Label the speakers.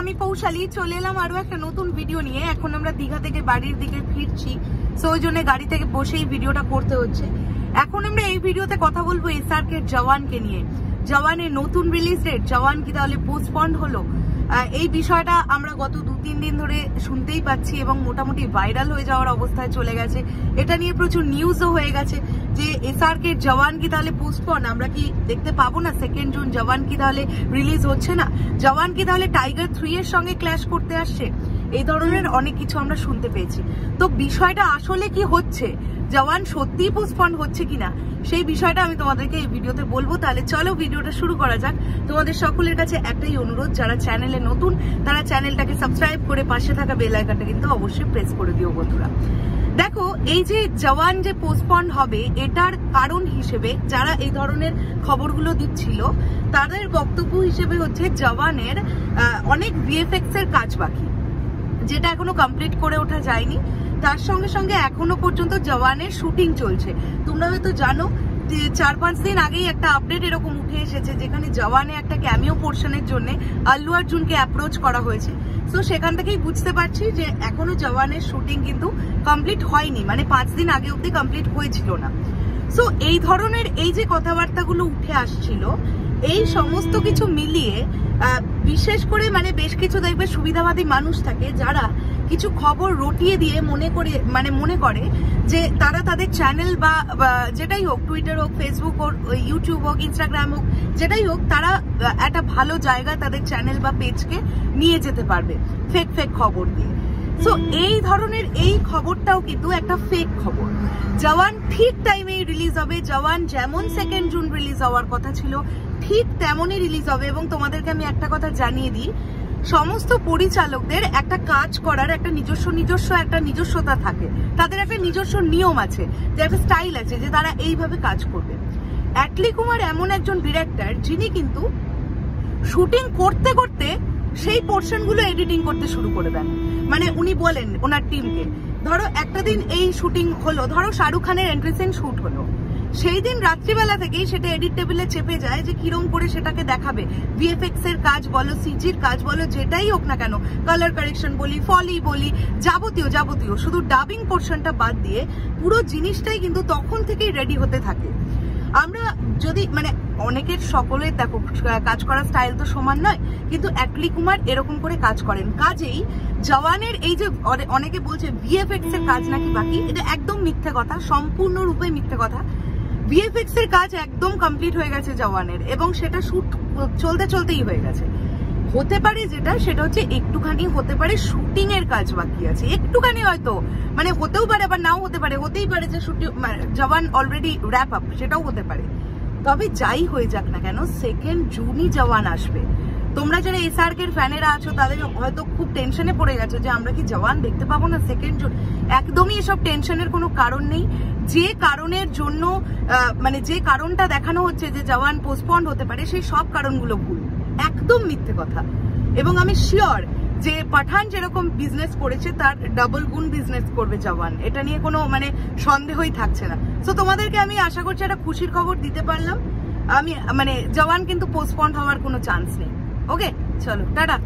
Speaker 1: আমি পৌঁছালি চলে এলাম আরও একটা নতুন ভিডিও নিয়ে। এখন আমরা দীঘা থেকে বাড়ির দিকে ফিরছি। সো ওই জন্য গাড়ি থেকে বসেই ভিডিওটা করতে হচ্ছে। এখন আমরা এই ভিডিওতে কথা বলব এসআর কে জওয়ানকে নিয়ে। জওয়ানের নতুন রিলিজ ডেট জওয়ান কি তাহলে পোস্টপন্ড হলো? এই বিষয়টা আমরা গত দু তিন দিন ধরে শুনতেই পাচ্ছি এবং মোটামুটি ভাইরাল হয়ে যাওয়ার অবস্থায় চলে গেছে। এটা নিয়ে প্রচুর নিউজও হয়ে গেছে যে এসআর কে জওয়ান কি তাহলে পোস্টপন আমরা কি দেখতে পাবো না সেকেন্ড জুন? জওয়ান কি তাহলে রিলিজ হচ্ছে না? জওয়ান কি তাহলে টাইগার থ্রি এর সঙ্গে ক্ল্যাশ করতে আসছে? এই ধরনের অনেক কিছু আমরা শুনতে পেয়েছি। তো বিষয়টা আসলে কি হচ্ছে? জওয়ান সত্যিই পোস্টপন্ড হচ্ছে কিনা, সেই বিষয়টা আমি তোমাদেরকে এই ভিডিওতে বলব। তাহলে চলো ভিডিওটা শুরু করা যাক। তোমাদের সকলের কাছে একটাই অনুরোধ, যারা চ্যানেলে নতুন, তারা চ্যানেলটাকে সাবস্ক্রাইব করে পাশে থাকা বেল আইকনটা কিন্তু অবশ্যই প্রেস করে দিও বন্ধুরা। দেখো, এই যে জওয়ান যে পোস্টপন্ড হবে, এটার কারণ হিসেবে যারা এই ধরনের খবরগুলো দিচ্ছিল, তাদের বক্তব্য হিসেবে হচ্ছে জওয়ানের অনেক ভিএফএক্স এর কাজ বাকি, যেটা এখনও কমপ্লিট করে ওঠা যায়নি। তার সঙ্গে সঙ্গে এখনও পর্যন্ত জওয়ানের শুটিং চলছে। তোমরা হয়তো জানো, যে চার পাঁচ দিন আগেই একটা আপডেট এরকম উঠে এসেছে, যেখানে জওয়ানে একটা ক্যামিও পোর্শনের জন্য আল্লু অর্জুনকে অ্যাপ্রোচ করা হয়েছে। তো সেখান থেকেই বুঝতে পারছি যে এখনও জওয়ানের শুটিং কিন্তু কমপ্লিট হয়নি মানে পাঁচ দিন আগে অব্দি কমপ্লিট হয়েছিল না। সো এই ধরনের এই যে কথাবার্তাগুলো উঠে আসছিল, এই সমস্ত কিছু মিলিয়ে বিশেষ করে মানে বেশ কিছু দেখবে সুবিধাবাদী মানুষ থাকে যারা কিছু খবর রটিয়ে দিয়ে মনে করে মানে মনে করে যে তারা তাদের চ্যানেল বা যেটাই হোক টুইটার হোক ফেসবুক হোক ইউটিউব হোক ইনস্টাগ্রাম হোক যেটাই হোক তারা একটা ভালো জায়গায় তাদের চ্যানেল বা পেজকে নিয়ে যেতে পারবে ফেক ফেক খবর দিয়ে। সো এই ধরনের এই খবরটাও কিন্তু একটা ফেক খবর। জওয়ান ঠিক টাইমে রিলিজ হবে জওয়ান যেমন সেকেন্ড জুন রিলিজ হওয়ার কথা ছিল ঠিক তেমনই রিলিজ হবে এবং তোমাদেরকে আমি একটা কথা জানিয়ে দিই সমস্ত পরিচালকদের একটা কাজ করার একটা নিজস্ব নিজস্ব একটা নিজস্বতা থাকে। তাদের একটা নিজস্ব নিয়ম আছে, যে একটা স্টাইল আছে, যে তারা এইভাবে কাজ করবে। অ্যাটলি কুমার এমন একজন ডিরেক্টর যিনি কিন্তু শুটিং করতে করতে সেই পোর্শনগুলো এডিটিং করতে শুরু করে দেন। মানে উনি বলেন ওনার টিমকে, ধরো একটা দিন এই শুটিং হলো, ধরো শাহরুখ খানের এন্ট্রি সিন শুট হলো। সেই দিন রাত্রিবেলা থেকেই সেটা এডিট টেবিলে চেপে যায় যে কিরম করে সেটাকে দেখাবে। ভিএফএক্স এর কাজ বলো সিজির কাজ বলো, যেটাই হোক না কেন কালার কারেকশন বলি ফলি বলি, যাবতীয় যাবতীয়, শুধু ডাবিং পোর্শনটা বাদ দিয়ে পুরো জিনিসটাই কিন্তু তখন থেকেই রেডি হতে থাকে। আমরা যদি মানে অনেকের সকলের দেখো, কাজ করার স্টাইল তো সমান নয়, কিন্তু অ্যাটলি কুমার এরকম করে কাজ করেন। কাজেই জওয়ানের এই যে অনেকে বলছে ভিএফএক্স এর কাজ নাকি বাকি? এটা একদম মিথ্যে কথা, সম্পূর্ণরূপে মিথ্যে কথা। ভিএফএক্স এর কাজ একদম কমপ্লিট হয়ে গেছে জওয়ানের, এবং সেটা শুট চলতে চলতেই হয়ে গেছে। হতে পারে যেটা, সেটা হচ্ছে একটুখানি হতে পারে শুটিং এর কাজ বাকি আছে। একটুখানি হয়তো মানে হতেও পারে, আবার নাও হতে পারে। হতেই পারে যে shooting Jawan already wrap up সেটাও হতে পারে। তবে যাই হয়ে যাক না কেন সেকেন্ড জুনই জওয়ান আসবে। তোমরা যারা এসআর এর ফ্যানেরা আছো, তাদের হয়তো খুব টেনশনে পড়ে গেছো যে আমরা কি জওয়ান দেখতে পাবো না সেকেন্ড জুন একদমই এসব টেনশনের কোনো কারণ নেই। যে কারণের জন্য মানে যে কারণটা দেখানো হচ্ছে যে জওয়ান পোস্টপন্ড হতে পারে, সেই সব কারণগুলো ভুল। একদম মিথ্যে কথা। এবং আমি শিওর যে পাঠান যেরকম বিজনেস করেছে, তার ডাবল গুণ বিজনেস করবে জওয়ান। এটা নিয়ে কোনো মানে সন্দেহই থাকছে না। তো তোমাদেরকে আমি আশা করছি একটা খুশির খবর দিতে পারলাম। আমি মানে জওয়ান কিন্তু পোস্টপন্ড হওয়ার কোনো চান্স নেই। ओके चलो टाटा।